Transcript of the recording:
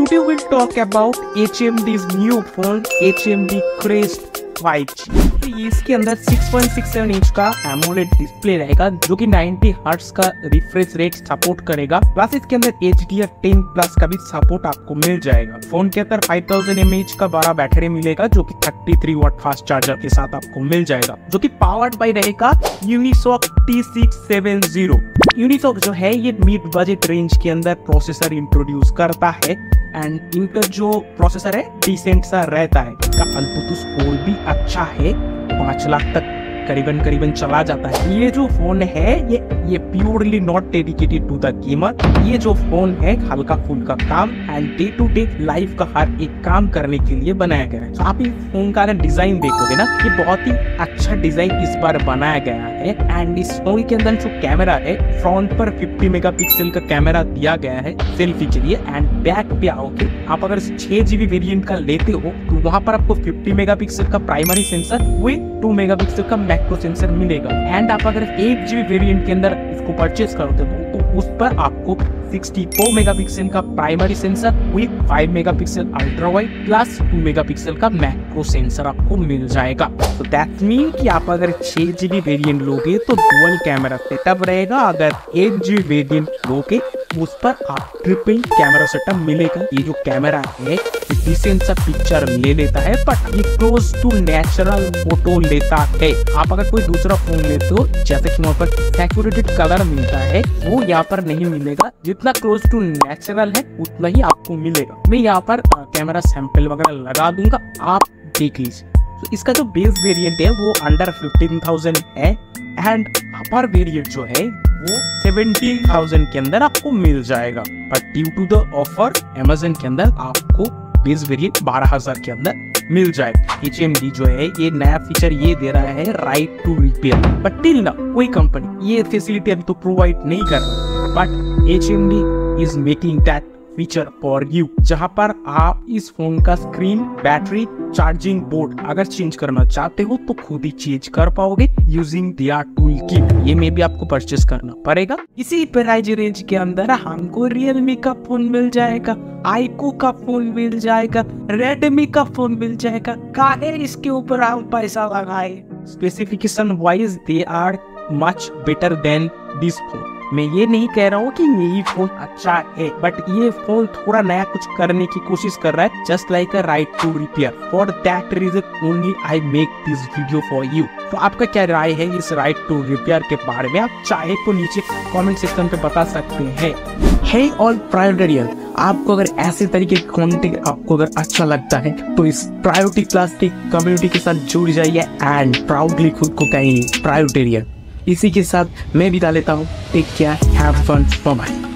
today we'll talk about HMD's new phone HMD Crest 5G तो इसके अंदर 6.67 inch का एमोलेड डिस्प्ले रहेगा, जो कि 90 हर्ट्ज का रिफ्रेश रेट सपोर्ट करेगा। प्लस इसके अंदर एच डी टेन प्लस का भी सपोर्ट आपको मिल जाएगा। फ़ोन के अंदर 5000 थाउज़ेंड का बड़ा बैटरी मिलेगा, जो कि 33 वाट फास्ट चार्जर के साथ आपको मिल जाएगा। जो कि पावर्ड बाई रहेगा यूनिसॉक T670 यूनिसॉक जो है, ये मिड बजट रेंज के अंदर प्रोसेसर इंट्रोड्यूस करता है एंड इनका जो प्रोसेसर है डिसेंट सा रहता है। इनका अल्पुतुस कोर भी अच्छा है, पाँच लाख तक। करीबन करीबन चला जाता है। ये जो फ़ोन है, ये ये purely not dedicated to the gamer ये जो फ़ोन है, हल्का फुल्का काम and day to day life का हर एक काम करने के लिए बनाया गया है। आप इस फ़ोन का डिज़ाइन देखोगे ना, ये बहुत ही अच्छा डिज़ाइन इस बार बनाया गया है एंड इस फ़ोन के अंदर जो कैमरा है फ्रंट पर 50 मेगापिक्सल का कैमरा दिया गया है सेल्फी के लिए एंड बैक पे आओगे, आप अगर छह जीबी वेरियंट का लेते हो तो वहाँ पर आपको 50 मेगापिक्सल का प्राइमरी सेंसर विद 2 मेगापिक्सल का मैक्रो सेंसर मिलेगा। एंड आप अगर एक जीबी वेरिएंट के अंदर इसको परचेज करते हो तो उस पर आपको 64 मेगापिक्सल का primary sensor with 5 megapixel ultra wide plus 2 megapixel का मैक्रो सेंसर आपको मिल जाएगा। तो दैट मीन कि आप अगर 6 जीबी वेरिएंट लोगे तो डुअल कैमरा सेटअप रहेगा। अगर 1 जीबी वेरिएंट लोगे उस पर आप ट्रिपल कैमरा सेटअप मिलेगा। ये जो कैमरा है डिसेंट सा पिक्चर ले लेता है बट ये क्लोज टू नेचुरल फ़ोटो लेता है। आप अगर कोई दूसरा फ़ोन लेते हो, जैसे कि वहाँ पर सैचुरेटेड कलर मिलता है, वो यहाँ पर नहीं मिलेगा। जितना क्लोज टू नेचुरल है, उतना ही आपको मिलेगा। मैं यहाँ पर कैमरा सैंपल वगैरह लगा दूँगा। आप देख लीजिए। तो इसका जो बेस वेरिएंट है, वो अंडर फिफ्टीन थाउज़ेंड है। एंड अपर वेरिएंट जो है वो सेवेंटीन थाउज़ेंड के अंदर आपको मिल जाएगा। But due to the offer Amazon के अंदर आपको बेस वेरिएंट बारह हज़ार के अंदर मिल जाएगा। जो है, ये नया फीचर ये दे रहा है right to repair but till ना कोई कंपनी ये फैसिलिटी अभी तो प्रोवाइड नहीं कर रहा। But H M D is making that feature for you जहाँ पर आप इस फ़ोन का स्क्रीन बैटरी चार्जिंग बोर्ड अगर चेंज करना चाहते हो तो खुद ही चेंज कर पाओगे यूजिंग दिया टूल किट ये में भी आपको परचेस करना पड़ेगा। इसी प्राइस रेंज के अंदर हमको रियलमी का फ़ोन मिल जाएगा आईको का फ़ोन मिल जाएगा रेडमी का फ़ोन मिल जाएगा। काहे इसके ऊपर हम पैसा लगाए? Specification wise they are much better than this phone मैं ये नहीं कह रहा हूँ कि यही फ़ोन अच्छा है बट ये फ़ोन थोड़ा नया कुछ करने की कोशिश कर रहा है just like a right to repair for that reason only I make this video for you तो आपका क्या राय है इस राइट टू रिपेयर के बारे में? आप चाहे तो नीचे कमेंट सेक्शन पे बता सकते हैं। है ऑल प्रायोरिटी आपको अगर ऐसे तरीके के कंटेंट आपको अगर अच्छा लगता है तो इस प्रायोरिटी प्लास्टिक कम्युनिटी के साथ जुड़ जाइए एंड प्राउडली खुद को कहेंगे प्रायोरिटेरियन इसी के साथ मैं बिता लेता हूँ। Take care have fun bye